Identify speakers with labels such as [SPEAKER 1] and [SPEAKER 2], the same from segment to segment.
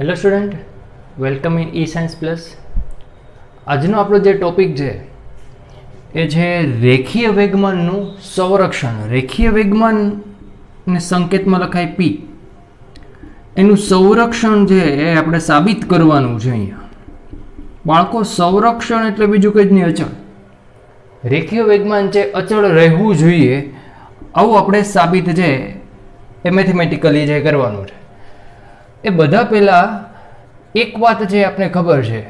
[SPEAKER 1] Hello student welcome in E science plus આજનો આપણો જે ટોપિક છે, એ છે રેખીય વેગમાનનું સંરક્ષણ. રેખીય વેગમાનને સંકેતમાં લખાય પી એનું સંરક્ષણ છે એ આપણે સાબિત કરવાનું છે અહીંયા. બાળકો, સંરક્ષણ એટલે બીજું કંઈ જ નહીં, અચળ. રેખીય વેગમાન છે, અચળ રહેવું જોઈએ. આવું આપણે સાબિત છે એ મેથેમેટિકલી જે કરવાનું છે. એ બધા પહેલાં એક વાત છે આપને ખબર છે.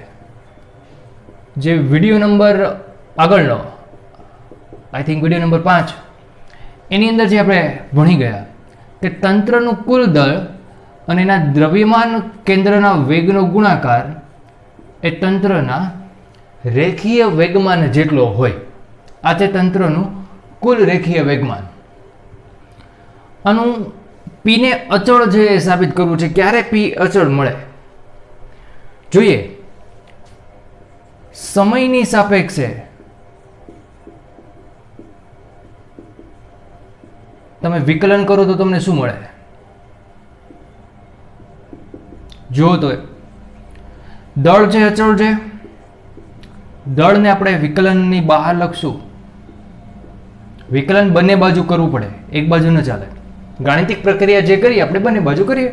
[SPEAKER 1] જે વીડિયો નંબર આગળનો આઈ થિંક વીડિયો નંબર પાંચ, એની અંદર જે આપણે ભણી ગયા કે તંત્રનું કુલ દળ અને એના દ્રવ્યમાન કેન્દ્રના વેગનો ગુણાકાર એ તંત્રના રેખીય વેગમાન જેટલો હોય. આ છે તંત્રનું કુલ રેખીય વેગમાન. આનું પીને અચળ એ સાબિત કરવું છે, ક્યારે પી અચળ મળે? જોઈએ. સમયની સાપેક્ષે તમે વિકલન કરો તો તમને શું મળે? જુઓ તો દળ છે, અચળ છે. દળને આપણે વિકલનની બહાર લખશું. વિકલન બંને બાજુ કરવું પડે. એક બાજુ ન ચાલે. ગાણિતિક પ્રક્રિયા જે કરીએ, આપણે બંને બાજુ કરીએ.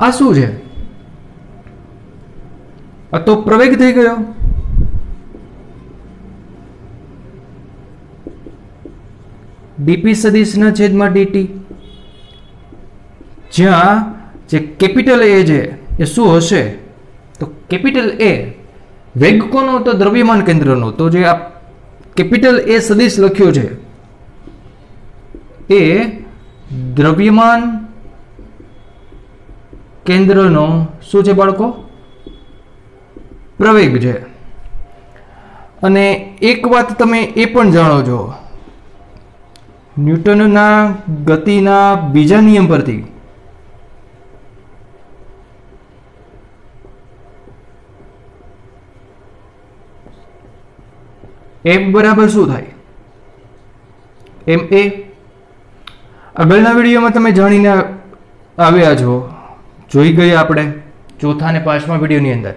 [SPEAKER 1] આ શું છે? આ તો પ્રવેગ થઈ ગયો. ડીપી સદિશના છેદમાં ડીટી. જ્યાં જે કેપિટલ એ છે, એ શું હશે? તો કેપિટલ એ વેગ કોનો તો દ્રવ્યમાન કેન્દ્રનો, તો જે આ કેપિટલ એ સદિશ લખ્યો છે એ દ્રવ્યમાન કેન્દ્રનો શું છે બાળકો? પ્રવેગ છે. અને એક વાત તમે એ પણ જાણો છો. ન્યૂટનના ગતિના બીજા નિયમ પરથી એમ બરાબર શું થાય? એમ એ આગળના વિડીયોમાં તમે જાણીને આવ્યા છો. જોઈ ગયા આપણે ચોથા અને પાંચમા વિડીયોની અંદર.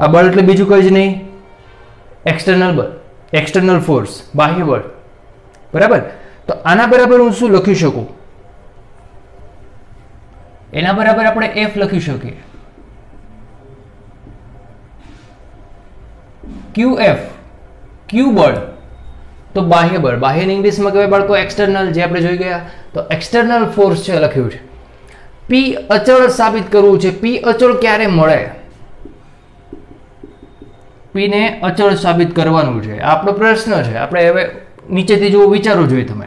[SPEAKER 1] આ બળ એટલે બીજું કંઈ જ નહીં. એક્સટર્નલ બળ. એક્સટર્નલ ફોર્સ બાહ્ય બળ. બરાબર? તો આના બરાબર હું શું લખી શકું? એના બરાબર આપણે એફ લખી શકીએ. ક્યુ એફ ક્યુ બળ. તો બાહ્ય બળ. બાહ્ય ઇંગ્લિશમાં કહેવાય બાળકો એક્સટર્નલ જે આપણે જોઈ ગયા. તો એક્સટર્નલ ફોર્સ છે લખ્યું છે. પી અચળ સાબિત કરવું છે. પી અચળ ક્યારે મળે? પીને અચળ સાબિત કરવાનું છે. આપણો પ્રશ્ન છે. આપણે હવે નીચેથી જો વિચારો જોઈએ તમે.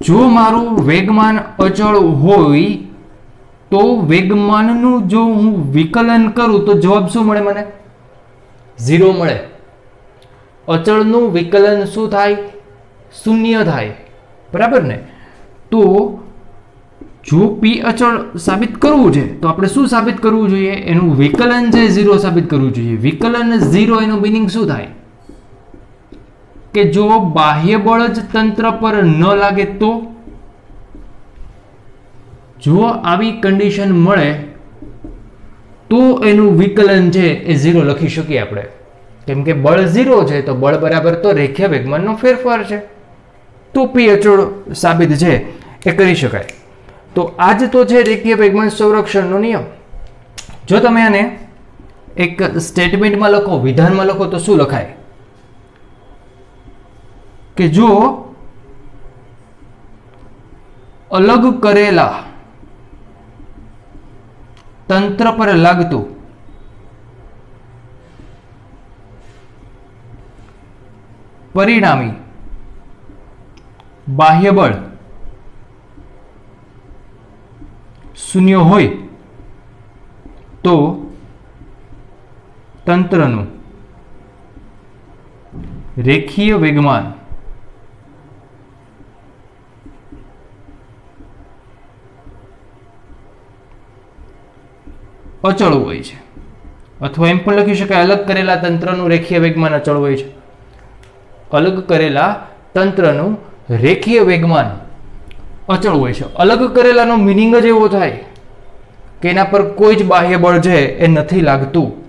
[SPEAKER 1] જો મારું વેગમાન અચળ હોય, તો વેગમાનનું જો હું વિકલન કરું, તો જવાબ શું મળે મને? ઝીરો મળે. અચળનું વિકલન શું થાય? શૂન્ય થાય. બરાબર ને? તો જો પી અચળ સાબિત કરવું છે, તો આપણે શું સાબિત કરવું જોઈએ? એનું વિકલન છે, ઝીરો સાબિત કરવું જોઈએ. વિકલન ઝીરો એનું મિનિંગ શું થાય? કે જો બાહ્ય બળ જ તંત્ર પર ન લાગે તો? જો આવી કન્ડિશન મળે, તો એનું વિકલન છે, એ ઝીરો લખી શકીએ આપણે. કેમ કે બળ ઝીરો છે, તો બળ બરાબર તો રેખીય વેગમાનનો ફેરફાર છે. તો પી અચળ સાબિત છે, એ કરી શકાય. તો આજ તો છે રેખીય વેગમાન સંરક્ષણનો નિયમ. જો તમે આને એક સ્ટેટમેન્ટમાં લખો, વિધાનમાં લખો, તો શું લખાય? કે જો અલગ કરેલા તંત્ર પર લાગતું પરિણામી. બાહ્ય બળ શૂન્ય હોય તો તંત્રનું રેખીય વેગમાન અચળ હોય છે. અથવા એમ પણ લખી શકાય, અલગ કરેલા તંત્રનું રેખીય વેગમાન અચળ હોય છે. અલગ કરેલા તંત્રનું રેખીય વેગમાન અચળ હોય છે. અલગ કરેલાનો મિનિંગ જ એવો થાય કે એના પર કોઈ જ બાહ્ય બળ છે એ નથી લાગતું.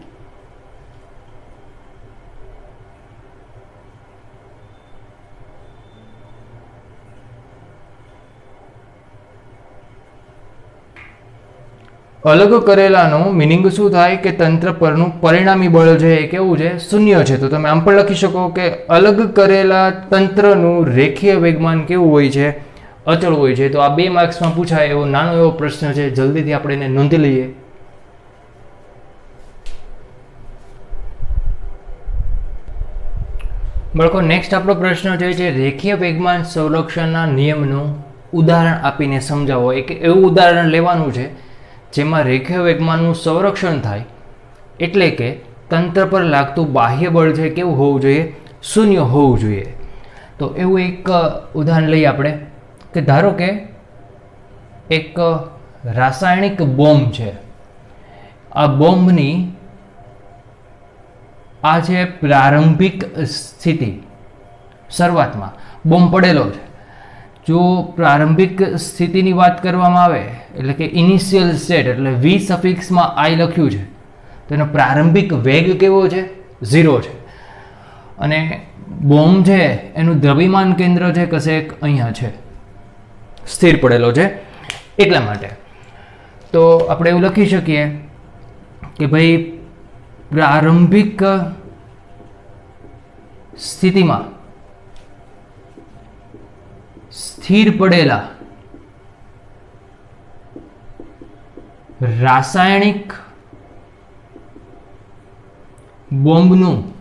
[SPEAKER 1] અલગ કરેલાનું મિનિંગ શું થાય કે તંત્ર પરનું પરિણામી બળ છે એ કેવું છે? શૂન્ય છે. તો તમે આમ પણ લખી શકો કે અલગ કરેલા તંત્રનું રેખીય વેગમાન કેવું હોય છે? અચળ હોય છે. તો આ બે માર્ક્સમાં પૂછાય એવો નાનો એવો પ્રશ્ન છે. જલ્દીથી આપણે એને નોંધી લઈએ. બાળકો નેક્સ્ટ આપણો પ્રશ્ન છે જે રેખીય વેગમાન સંરક્ષણના નિયમનું ઉદાહરણ આપીને સમજાવો. એક એવું ઉદાહરણ લેવાનું છે જેમાં રેખીય વેગમાનનું સંરક્ષણ થાય, એટલે કે તંત્ર પર લાગતું બાહ્ય બળ છે કેવું હોવું જોઈએ, શૂન્ય હોવું જોઈએ. તો એવું એક ઉદાહરણ લઈએ આપણે, કે ધારો કે એક રાસાયણિક બોમ્બ છે. આ બોમ્બની આ છે પ્રારંભિક સ્થિતિ, શરૂઆતમાં, બોમ્બ પડેલો છે. જો પ્રારંભિક સ્થિતિની વાત કરવામાં આવે, એટલે કે ઇનિશિયલ સ્ટેટ એટલે વી સફિક્સમાં આઈ લખ્યું છે, તો એનો પ્રારંભિક વેગ કેવો છે? ઝીરો છે. અને બોમ્બ છે, એનું દ્રવ્યમાન કેન્દ્ર છે, કશેક અહીંયા છે. સ્થિર પડેલો છે. એટલા માટે. તો આપણે એવું લખી શકીએ કે ભાઈ પ્રારંભિક સ્થિતિમાં સ્થિર પડેલા. રાસાયણિક બોમ્બનું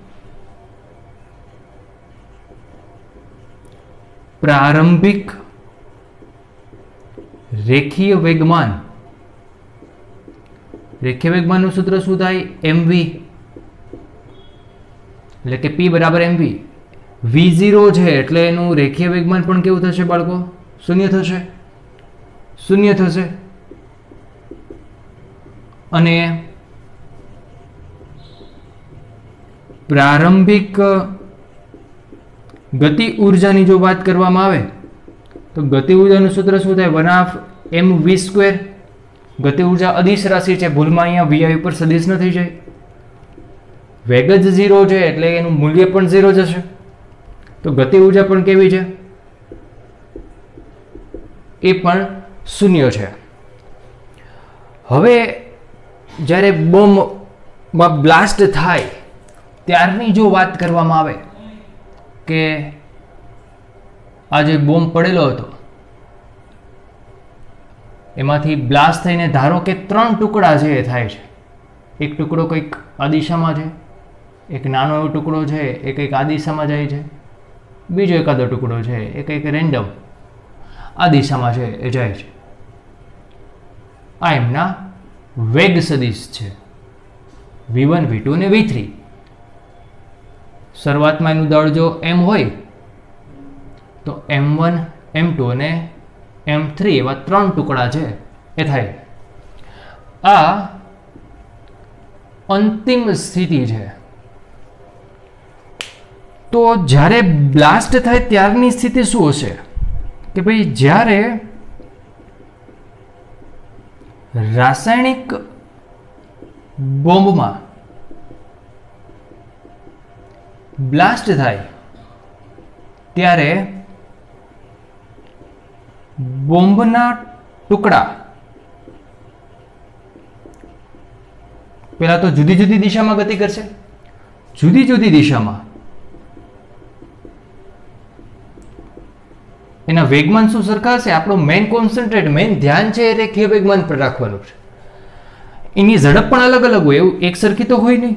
[SPEAKER 1] પ્રારંભિક રેખીય વેગમાન. રેખીય વેગમાનનું સૂત્ર શું થાય? એમવી એટલે કે પી બરાબર એમવી વી ઝીરો છે એટલે એનું રેખીય વેગમાન પણ કેવું થશે બાળકો? શૂન્ય થશે. શૂન્ય થશે. અને પ્રારંભિક ગતિ ઉર્જાની જો વાત કરવામાં આવે, તો ગતિ ઉર્જાનું સૂત્ર શું થાય? One half M V square ગતિ ઊર્જા અદિશ રાશિ છે. ભૂલમાં અહીંયા વીઆઈ ઉપર સદિશ ન થઈ જાય. વેગ જ ઝીરો છે એટલે એનું મૂલ્ય પણ ઝીરો જશે તો ગતિ ઊર્જા પણ કેવી છે? એ પણ શૂન્ય છે. હવે જ્યારે બોમ્બમાં બ્લાસ્ટ થાય, ત્યારની જો વાત કરવામાં આવે કે આ જે બોમ્બ પડેલો હતો, એમાંથી બ્લાસ્ટ થઈને ધારો કે ત્રણ ટુકડા છે એ થાય છે. એક ટુકડો કંઈક આ દિશામાં છે, એક નાનો એવો ટુકડો છે, એ કંઈક આ દિશામાં જાય છે. બીજો એકાદો ટુકડો છે, એ કંઈક રેન્ડમ આ દિશામાં છે, એ જાય છે. આ એમના વેગ સદીશ છે. વી વન વી ટુ અને વી થ્રી શરૂઆતમાં એનું દળ જો એમ હોય, તો એમ વન એમ ટુ અને એમ થ્રી એવા ત્રણ ટુકડા છે, એ થાય. આ અંતિમ સ્થિતિ છે. તો જ્યારે બ્લાસ્ટ થાય ત્યારની સ્થિતિ શું હશે? કે ભાઈ જ્યારે રાસાયણિક બોમ્બમાં બ્લાસ્ટ થાય ત્યારે બોમ્બના ટુકડા પહેલા તો જુદી જુદી દિશામાં ગતિ કરશે. જુદી જુદી દિશામાં એના વેગમાન શું સરખા છે આપણું મેઇન કોન્સન્ટ્રેટ મેઇન ધ્યાન છે એ રેખીય વેગમાન પર રાખવાનું છે. એની ઝડપ પણ અલગ અલગ હોય, એવું એક સરખી તો હોય નહીં.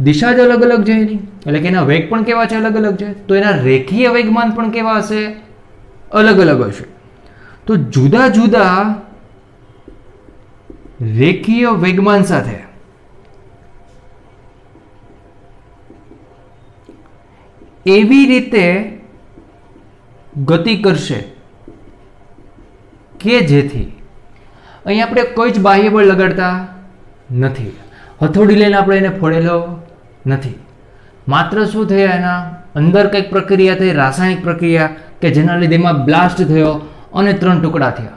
[SPEAKER 1] દિશા જ અલગ અલગ છે એની. એટલે કે એના વેગ પણ કેવા છે? અલગ અલગ છે. તો એના રેખીય વેગમાન પણ કેવા હશે? અલગ અલગ હશે. તો જુદા જુદા રેખીય વેગમાન સાથે એવી રીતે ગતિ કરશે. કે જેથી? અહીં આપણે કોઈ જ બાહ્ય બળ લગાડતા નથી. હથોડી લઈને આપણે એને ફોડેલો નથી. માત્ર શું થયા એના? અંદર કંઈક પ્રક્રિયા થઈ, રાસાયણિક પ્રક્રિયા કે જેના લીધે એમાં બ્લાસ્ટ થયો અને ત્રણ ટુકડા થયા.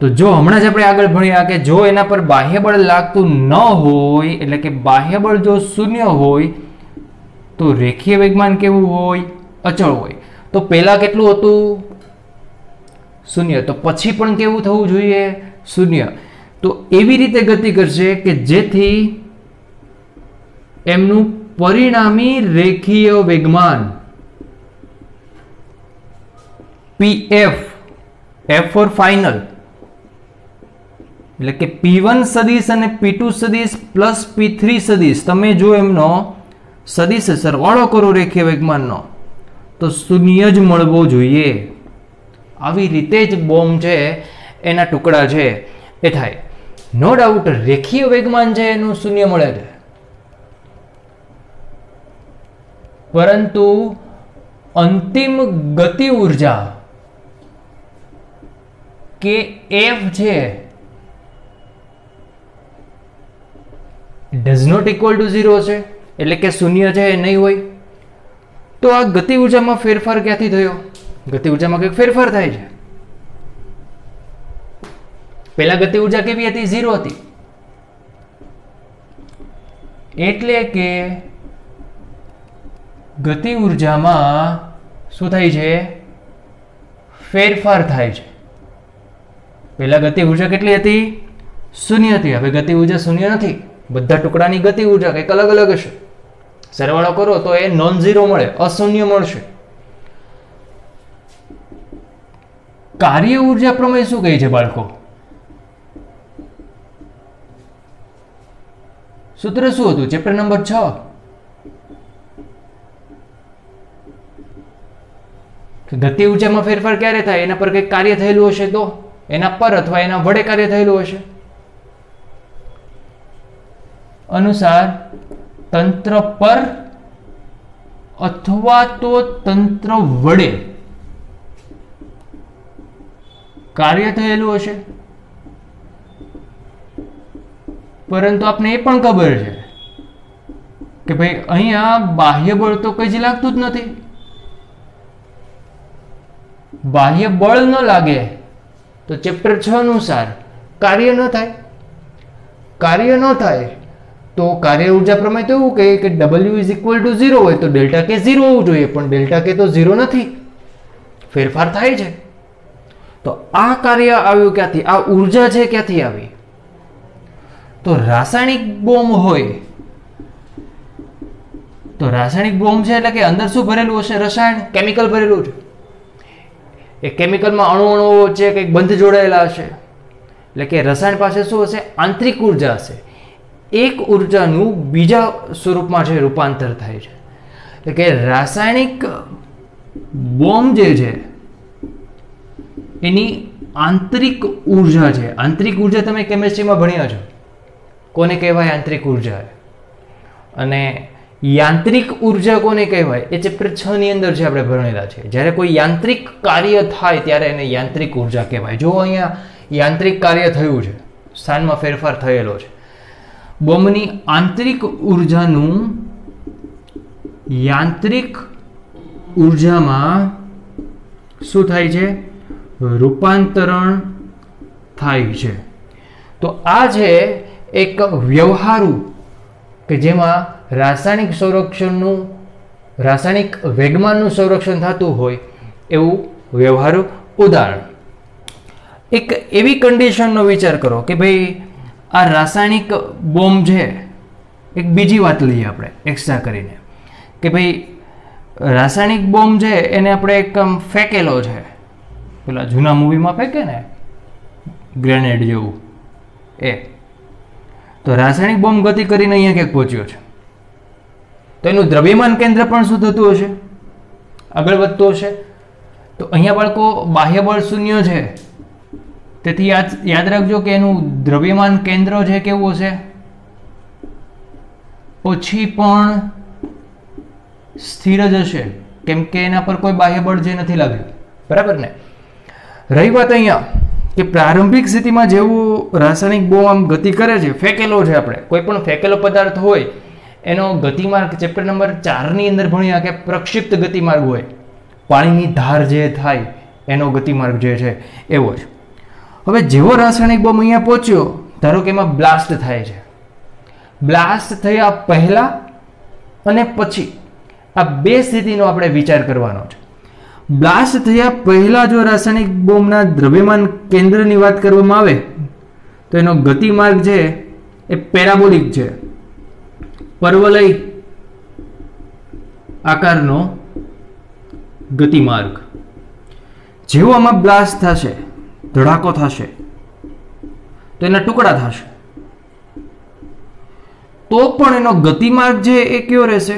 [SPEAKER 1] તો જો હમણાં જ આપણે આગળ ભણ્યા કે જો એના પર બાહ્ય બળ લાગતું ન હોય, એટલે કે બાહ્ય બળ જો શૂન્ય હોય, તો રેખીય વેગમાન કેવું હોય? અચળ હોય. તો પહેલા કેટલું હતું? શૂન્ય. તો પછી પણ કેવું થવું જોઈએ? શૂન્ય. તો એવી રીતે ગતિ કરશે કે જેથી એમનું પરિણામી રેખીય વેગમાન P F F for final એટલે કે પી વન સદીશ અને પી ટુ સદીશ પ્લસ પી થ્રી સદીશ. તમે જો એમનો સદીશ સરવાળો કરો રેખીય વેગમાનનો. તો શૂન્ય જ મળવો જોઈએ. આવી રીતે જ બોમ્બ છે, એના ટુકડા છે, એ થાય. નો ડાઉટ રેખીય વેગમાન છે, એનું શૂન્ય મળે છે. પરંતુ અંતિમ ગતિ ઊર્જા કે એફ છે does not equal to zero છે, એટલે કે શૂન્ય છે, એ નહીં હોય. તો આ ગતિ ઉર્જામાં ફેરફાર ક્યાંથી થયો? ગતિ ઉર્જામાં કંઈક ફેરફાર થાય છે. પહેલા ગતિ ઊર્જા કેવી હતી? ઝીરો હતી. એટલે કે ગતિ ઉર્જામાં શું થાય છે? ફેરફાર થાય છે. પહેલા ગતિ ઊર્જા કેટલી હતી? શૂન્ય હતી. હવે ગતિ ઊર્જા શૂન્ય નથી. બધા ટુકડાની ગતિ ઊર્જા કંઈક અલગ અલગ હશે. સરવાળો કરો તો એ નોન ઝીરો મળે, અશૂન્ય મળશે. કાર્ય ઊર્જા પ્રમેય શું કહે છે બાળકો? સૂત્ર શું હતું? ચેપ્ટર નંબર છ. ગતિ ઉર્જામાં ફેરફાર ક્યારે થાય? એના પર કંઈક કાર્ય થયેલું હશે તો? એના પર અથવા એના વડે કાર્ય થયેલું હશે? અનુસાર તંત્ર પર અથવા તો તંત્ર વડે કાર્ય થયેલું હશે? પરંતુ આપને એ પણ ખબર છે કે ભાઈ અહીંયા બાહ્ય બળ તો કઈ જ લાગતું જ નથી. બાહ્ય બળ ન લાગે તો ચેપ્ટર છ અનુસાર કાર્ય ન થાય. કાર્ય ન થાય તો કાર્ય ઊર્જા પ્રમેય તો એવું કહે કે W is equal to zero હોય તો ડેલ્ટા કે ઝીરો હોવું જોઈએ, પણ ડેલ્ટા કે તો ઝીરો નથી. ફેરફાર થાય છે. તો આ કાર્ય આવ્યું ક્યાંથી? આ ઊર્જા છે ક્યાંથી આવી? તો રાસાયણિક બોમ્બ હોય. તો રાસાયણિક બોમ્બ છે એટલે કે અંદર શું ભરેલું હશે? રસાયણ? કેમિકલ ભરેલું છે. એ કેમિકલમાં અણુ અણુઓ વચ્ચે કંઈક બંધ જોડાયેલા હશે. એટલે કે રસાયણ પાસે શું હશે? આંતરિક ઊર્જા હશે. એક ઉર્જાનું બીજા સ્વરૂપમાં છે રૂપાંતર થાય છે. એટલે કે રાસાયણિક બોમ્બ જે છે, એની આંતરિક ઊર્જા છે. આંતરિક ઊર્જા તમે કેમેસ્ટ્રીમાં ભણ્યા છો. કોને કહેવાય આંતરિક ઊર્જા? અને યાંત્રિક ઊર્જા કોને કહેવાય? એ ચેપ્ટર છ ની અંદર જે આપણે ભણેલા છે. જ્યારે કોઈ યાંત્રિક કાર્ય થાય ત્યારે એને યાંત્રિક ઊર્જા કહેવાય. જો અહીંયા યાંત્રિક કાર્ય થયું છે, સ્થાનમાં ફેરફાર થયેલો છે બોમ્બની આંતરિક ઉર્જાનું યાંત્રિક ઉર્જામાં શું થાય છે? રૂપાંતરણ થાય છે. તો આ છે એક વ્યવહારુ કે જેમાં રાસાયણિક સંરક્ષણનું, રાસાયણિક વેગમાનનું સંરક્ષણ થતું હોય એવું વ્યવહારુ ઉદાહરણ. એક એવી કન્ડિશનનો વિચાર કરો કે ભાઈ આ રાસાયણિક બોમ્બ છે, એક બીજી વાત લઈએ આપણે એક્સ્ટ્રા કરીને. કે ભાઈ, રાસાયણિક બોમ્બ છે, એને આપણે એક ફેંકેલો છે. પેલા જૂના મૂવીમાં ફેંકે ને? ગ્રેનેડ જેવું. એ. તો રાસાયણિક બોમ્બ ગતિ કરીને અહીંયા ક્યાંક પહોંચ્યો છે. તો એનું દ્રવ્યમાન કેન્દ્ર પણ શું થતું હશે? આગળ વધતું હશે? તો અહીંયા બાળકો બાહ્ય બળ શૂન્ય છે. તેથી યાદ યાદ રાખજો કે એનું દ્રવ્યમાન કેન્દ્ર છે કેવું હશે? ઓછી પણ સ્થિર જ હશે. કેમ કે એના પર કોઈ બાહ્ય બળ જે નથી લાગ્યું. બરાબર ને? રહી વાત અહીંયા કે પ્રારંભિક સ્થિતિમાં જેવું રાસાયણિક બહુ આમ ગતિ કરે છે, ફેંકેલો છે આપણે. કોઈ પણ ફેંકેલો પદાર્થ હોય, એનો ગતિમાર્ગ ચેપ્ટર નંબર ચારની અંદર ભણ્યા કે પ્રક્ષિપ્ત ગતિમાર્ગ હોય. પાણીની ધાર જે થાય, એનો ગતિમાર્ગ જે છે, એવો જ. હવે જેવો રાસાયણિક બોમ્બ અહીંયા પહોંચ્યો, ધારો કે એમાં બ્લાસ્ટ થાય છે. બ્લાસ્ટ થયા પહેલાં અને પછી આ બે સ્થિતિનો આપણે વિચાર કરવાનો છે. બ્લાસ્ટ થયા પહેલાં જો રાસાયણિક બોમ્બના દ્રવ્યમાન કેન્દ્રની વાત કરવામાં આવે, તો એનો ગતિમાર્ગ છે એ પેરાબોલિક છે. પર્વલય આકારનો ગતિમાર્ગ. જેવો આમાં બ્લાસ્ટ થશે ધડાકો થશે. તો એના ટુકડા થશે. તો પણ એનો ગતિમાર્ગ જે એ કયો રહેશે?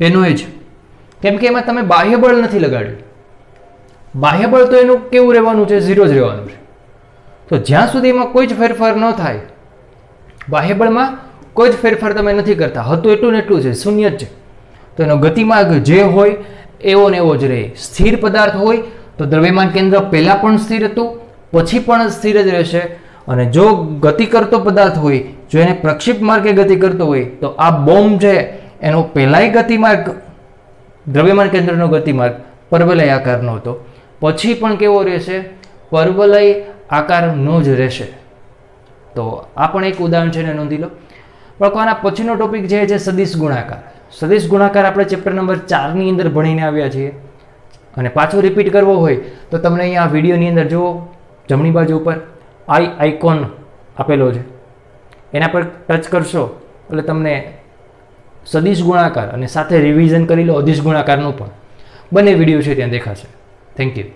[SPEAKER 1] એનો એ જ. કેમ કે એમાં તમે બાહ્ય બળ નથી લગાડ્યું. બાહ્ય બળ તો એનું કેવું રહેવાનું છે? ઝીરો જ રહેવાનું છે. તો જ્યાં સુધી એમાં કોઈ જ ફેરફાર ન થાય, બાહ્ય બળમાં કોઈ જ ફેરફાર તમે નથી કરતા. હતું એટલું ને એટલું છે, શૂન્ય જ છે. તો એનો ગતિમાર્ગ જે હોય, એવો ને એવો જ રહે. સ્થિર પદાર્થ હોય તો દ્રવ્યમાન કેન્દ્ર પહેલાં પણ સ્થિર હતું, પછી પણ સ્થિર જ રહેશે. અને જો ગતિ કરતો પદાર્થ હોય, જો એને પ્રક્ષિપ્ત માર્ગે ગતિ કરતો હોય, તો આ બોમ્બ છે, એનો પહેલાંય ગતિમાર્ગ, દ્રવ્યમાન કેન્દ્રનો ગતિમાર્ગ પરવલય આકારનો હતો. પછી પણ કેવો રહેશે? પરવલય આકારનો જ રહેશે. તો આ પણ એક ઉદાહરણ છે એને નોંધી લો. પણ આના પછીનો ટોપિક જે છે, સદિશ ગુણાકાર. સદિશ ગુણાકાર આપણે ચેપ્ટર નંબર ચારની અંદર ભણીને આવ્યા છીએ. અને પાછો રિપીટ કરવો હોય તો તમને અહીંયા વિડીયોની અંદર જુઓ, જમણી બાજુ ઉપર આઈ આઇકોન આપેલો છે. એના પર ટચ કરશો એટલે તમને સદીશ ગુણાકાર અને સાથે રિવિઝન કરી લો, અદિશ ગુણાકારનું પણ. બંને વીડિયો છે ત્યાં દેખાશે. Thank you